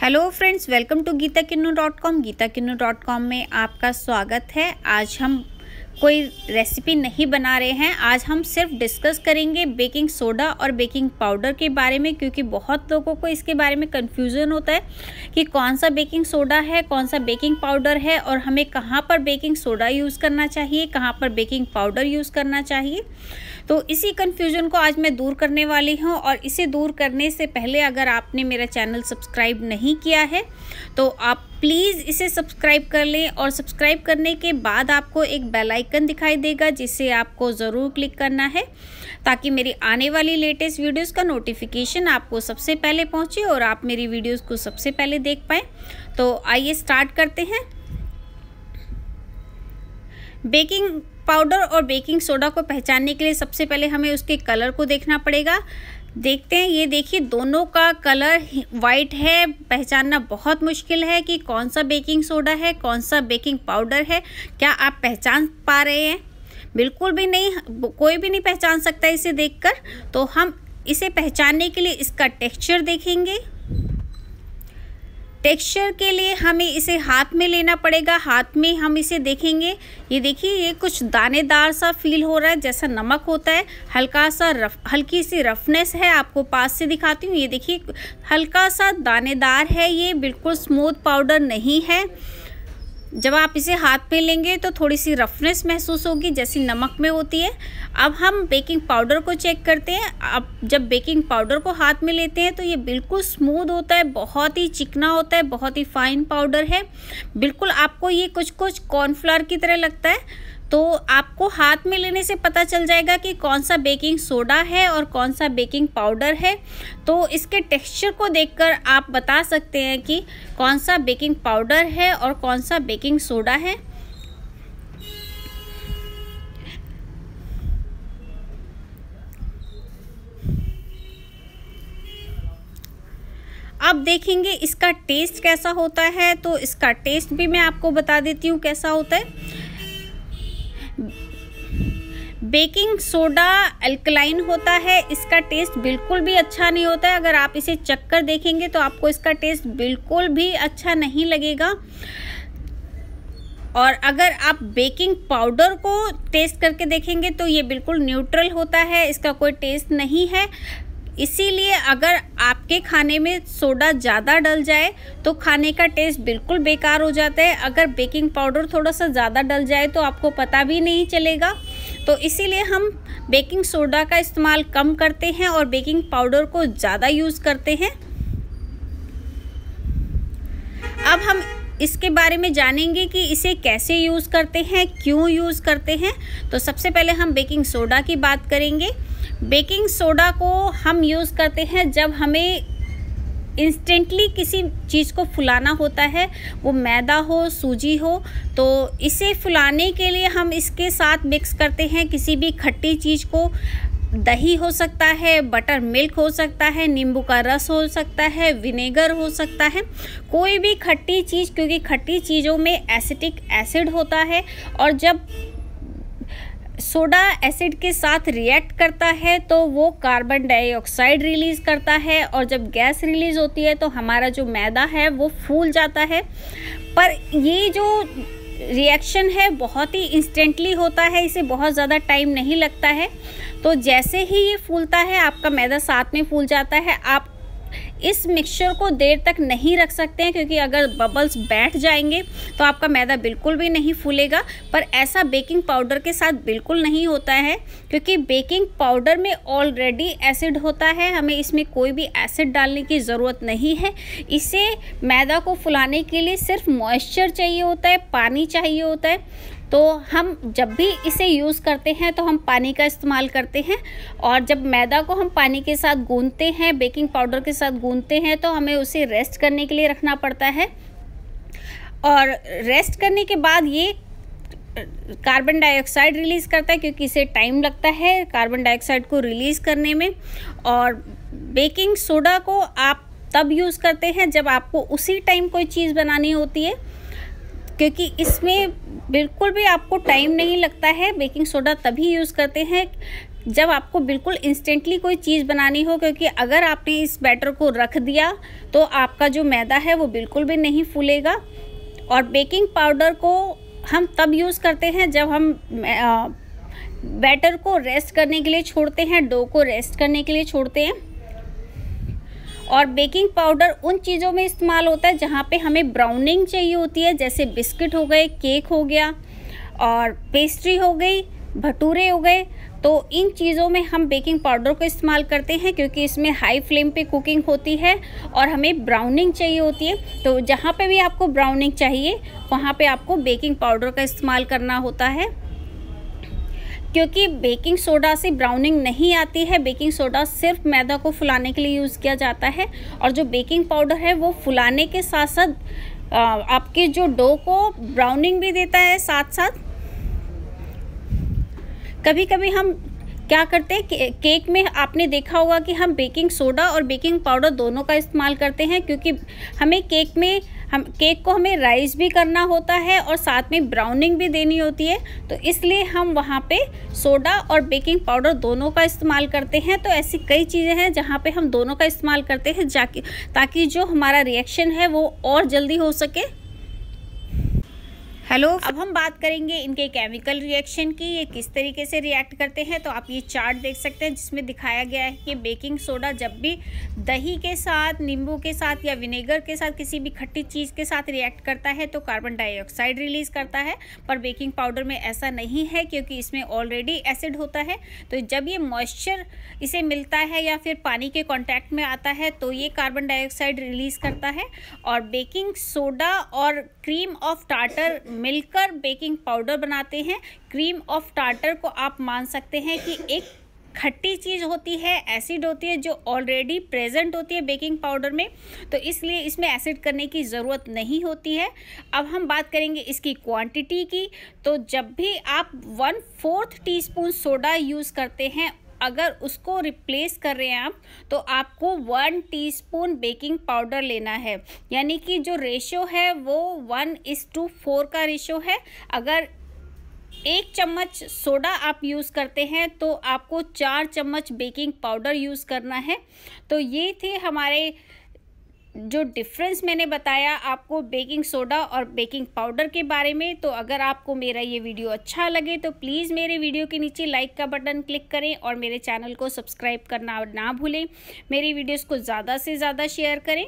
Hello friends, welcome to Geeta Kinnu dot com. Geeta Kinnu dot com में आपका स्वागत है। आज हम कोई रेसिपी नहीं बना रहे हैं। आज हम सिर्फ़ डिस्कस करेंगे बेकिंग सोडा और बेकिंग पाउडर के बारे में, क्योंकि बहुत लोगों को इसके बारे में कन्फ्यूज़न होता है कि कौन सा बेकिंग सोडा है, कौन सा बेकिंग पाउडर है और हमें कहाँ पर बेकिंग सोडा यूज़ करना चाहिए, कहाँ पर बेकिंग पाउडर यूज़ करना चाहिए। तो इसी कन्फ्यूज़न को आज मैं दूर करने वाली हूँ और इसे दूर करने से पहले अगर आपने मेरा चैनल सब्सक्राइब नहीं किया है तो आप प्लीज़ इसे सब्सक्राइब कर लें और सब्सक्राइब करने के बाद आपको एक बेल आइकन दिखाई देगा, जिसे आपको ज़रूर क्लिक करना है, ताकि मेरी आने वाली लेटेस्ट वीडियोस का नोटिफिकेशन आपको सबसे पहले पहुँचे और आप मेरी वीडियोस को सबसे पहले देख पाएँ। तो आइए स्टार्ट करते हैं। बेकिंग पाउडर और बेकिंग सोडा को पहचानने के लिए सबसे पहले हमें उसके कलर को देखना पड़ेगा। देखते हैं, ये देखिए, दोनों का कलर वाइट है। पहचानना बहुत मुश्किल है कि कौन सा बेकिंग सोडा है, कौन सा बेकिंग पाउडर है। क्या आप पहचान पा रहे हैं? बिल्कुल भी नहीं कोई भी नहीं पहचान सकता इसे देखकर। तो हम इसे पहचानने के लिए इसका टेक्सचर देखेंगे। टेक्सचर के लिए हमें इसे हाथ में लेना पड़ेगा। हाथ में हम इसे देखेंगे। ये देखिए, ये कुछ दानेदार सा फील हो रहा है, जैसा नमक होता है। हल्का सा रफ, हल्की सी रफनेस है, आपको पास से दिखाती हूँ। ये देखिए, हल्का सा दानेदार है ये, बिल्कुल स्मूथ पाउडर नहीं है। जब आप इसे हाथ पे लेंगे तो थोड़ी सी रफनेस महसूस होगी, जैसी नमक में होती है। अब हम बेकिंग पाउडर को चेक करते हैं। अब जब बेकिंग पाउडर को हाथ में लेते हैं तो ये बिल्कुल स्मूद होता है, बहुत ही चिकना होता है, बहुत ही फाइन पाउडर है। बिल्कुल आपको ये कुछ कुछ कॉर्नफ्लावर की तरह लगता है। तो आपको हाथ में लेने से पता चल जाएगा कि कौन सा बेकिंग सोडा है और कौन सा बेकिंग पाउडर है। तो इसके टेक्सचर को देखकर आप बता सकते हैं कि कौन सा बेकिंग पाउडर है और कौन सा बेकिंग सोडा है। अब देखेंगे इसका टेस्ट कैसा होता है। तो इसका टेस्ट भी मैं आपको बता देती हूँ कैसा होता है। बेकिंग सोडा अल्कलाइन होता है, इसका टेस्ट बिल्कुल भी अच्छा नहीं होता है। अगर आप इसे चक्कर देखेंगे तो आपको इसका टेस्ट बिल्कुल भी अच्छा नहीं लगेगा। और अगर आप बेकिंग पाउडर को टेस्ट करके देखेंगे तो ये बिल्कुल न्यूट्रल होता है, इसका कोई टेस्ट नहीं है। इसीलिए अगर आपके खाने में सोडा ज़्यादा डल जाए तो खाने का टेस्ट बिल्कुल बेकार हो जाता है। अगर बेकिंग पाउडर थोड़ा सा ज़्यादा डल जाए तो आपको पता भी नहीं चलेगा। तो इसीलिए हम बेकिंग सोडा का इस्तेमाल कम करते हैं और बेकिंग पाउडर को ज़्यादा यूज़ करते हैं। अब हम इसके बारे में जानेंगे कि इसे कैसे यूज़ करते हैं, क्यों यूज़ करते हैं। तो सबसे पहले हम बेकिंग सोडा की बात करेंगे। बेकिंग सोडा को हम यूज़ करते हैं जब हमें इंस्टेंटली किसी चीज़ को फुलाना होता है, वो मैदा हो, सूजी हो तो इसे फुलाने के लिए हम इसके साथ मिक्स करते हैं किसी भी खट्टी चीज़ को। दही हो सकता है बटर मिल्क हो सकता है, नींबू का रस हो सकता है विनेगर हो सकता है। कोई भी खट्टी चीज़, क्योंकि खट्टी चीज़ों में एसिटिक एसिड होता है, और जब सोडा एसिड के साथ रिएक्ट करता है तो वो कार्बन डाइऑक्साइड रिलीज़ करता है और जब गैस रिलीज़ होती है तो हमारा जो मैदा है वो फूल जाता है। पर ये जो रिएक्शन है बहुत ही इंस्टेंटली होता है, इसे बहुत ज़्यादा टाइम नहीं लगता है। तो जैसे ही ये फूलता है, आपका मैदा साथ में फूल जाता है, आप इस मिक्सचर को देर तक नहीं रख सकते हैं, क्योंकि अगर बबल्स बैठ जाएँगे तो आपका मैदा बिल्कुल भी नहीं फूलेगा। पर ऐसा बेकिंग पाउडर के साथ बिल्कुल नहीं होता है, क्योंकि बेकिंग पाउडर में ऑलरेडी एसिड होता है। हमें इसमें कोई भी एसिड डालने की ज़रूरत नहीं है। इसे मैदा को फुलाने के लिए सिर्फ़ मॉइस्चर चाहिए होता है, पानी चाहिए होता है। तो हम जब भी इसे यूज़ करते हैं तो हम पानी का इस्तेमाल करते हैं और जब मैदा को हम पानी के साथ गूंदते हैं, बेकिंग पाउडर के साथ गूंदते हैं तो हमें उसे रेस्ट करने के लिए रखना पड़ता है। और रेस्ट करने के बाद ये कार्बन डाइऑक्साइड रिलीज़ करता है क्योंकि इसे टाइम लगता है कार्बन डाइऑक्साइड को रिलीज़ करने में। और बेकिंग सोडा को आप तब यूज़ करते हैं जब आपको उसी टाइम कोई चीज़ बनानी होती है, क्योंकि इसमें बिल्कुल भी आपको टाइम नहीं लगता है बेकिंग सोडा तभी यूज़ करते हैं जब आपको बिल्कुल इंस्टेंटली कोई चीज़ बनानी हो, क्योंकि अगर आपने इस बैटर को रख दिया तो आपका जो मैदा है वो बिल्कुल भी नहीं फूलेगा। और बेकिंग पाउडर को हम तब यूज़ करते हैं जब हम बैटर को रेस्ट करने के लिए छोड़ते हैं डो को रेस्ट करने के लिए छोड़ते हैं। और बेकिंग पाउडर उन चीज़ों में इस्तेमाल होता है जहाँ पे हमें ब्राउनिंग चाहिए होती है, जैसे बिस्किट हो गए केक हो गया और पेस्ट्री हो गई, भटूरे हो गए तो इन चीज़ों में हम बेकिंग पाउडर को इस्तेमाल करते हैं क्योंकि इसमें हाई फ्लेम पे कुकिंग होती है और हमें ब्राउनिंग चाहिए होती है। तो जहाँ पे भी आपको ब्राउनिंग चाहिए, वहाँ पे आपको बेकिंग पाउडर का इस्तेमाल करना होता है। क्योंकि बेकिंग सोडा से ब्राउनिंग नहीं आती है बेकिंग सोडा सिर्फ़ मैदा को फुलाने के लिए यूज़ किया जाता है और जो बेकिंग पाउडर है वो फुलाने के साथ साथ आपके जो डो को ब्राउनिंग भी देता है साथ साथ कभी कभी हम क्या करते हैं के, केक में आपने देखा होगा कि हम बेकिंग सोडा और बेकिंग पाउडर दोनों का इस्तेमाल करते हैं क्योंकि हमें केक में हम केक को हमें राइस भी करना होता है और साथ में ब्राउनिंग भी देनी होती है। तो इसलिए हम वहाँ पे सोडा और बेकिंग पाउडर दोनों का इस्तेमाल करते हैं। तो ऐसी कई चीज़ें हैं जहाँ पे हम दोनों का इस्तेमाल करते हैं जाकि, ताकि जो हमारा रिएक्शन है वो और जल्दी हो सके। हेलो अब हम बात करेंगे इनके केमिकल रिएक्शन की, ये किस तरीके से रिएक्ट करते हैं। तो आप ये चार्ट देख सकते हैं, जिसमें दिखाया गया है कि बेकिंग सोडा जब भी दही के साथ, नींबू के साथ या विनेगर के साथ किसी भी खट्टी चीज़ के साथ रिएक्ट करता है तो कार्बन डाइऑक्साइड रिलीज़ करता है। पर बेकिंग पाउडर में ऐसा नहीं है, क्योंकि इसमें ऑलरेडी एसिड होता है। तो जब ये मॉइस्चर इसे मिलता है या फिर पानी के कॉन्टैक्ट में आता है तो ये कार्बन डाइऑक्साइड रिलीज़ करता है। और बेकिंग सोडा और क्रीम ऑफ़ टाटर मिलकर बेकिंग पाउडर बनाते हैं। क्रीम ऑफ़ टार्टर को आप मान सकते हैं कि एक खट्टी चीज़ होती है, एसिड होती है, जो ऑलरेडी प्रेजेंट होती है बेकिंग पाउडर में। तो इसलिए इसमें एसिड करने की ज़रूरत नहीं होती है। अब हम बात करेंगे इसकी क्वांटिटी की। तो जब भी आप one fourth teaspoon soda use करते हैं अगर उसको रिप्लेस कर रहे हैं आप तो आपको वन टीस्पून बेकिंग पाउडर लेना है। यानी कि जो रेशो है, वो वन इस टू फोर का रेशो है। अगर एक चम्मच सोडा आप यूज़ करते हैं तो आपको चार चम्मच बेकिंग पाउडर यूज़ करना है। तो ये थे हमारे जो डिफरेंस मैंने बताया आपको बेकिंग सोडा और बेकिंग पाउडर के बारे में तो अगर आपको मेरा ये वीडियो अच्छा लगे तो प्लीज़ मेरे वीडियो के नीचे लाइक का बटन क्लिक करें और मेरे चैनल को सब्सक्राइब करना ना भूलें। मेरी वीडियोस को ज़्यादा से ज़्यादा शेयर करें।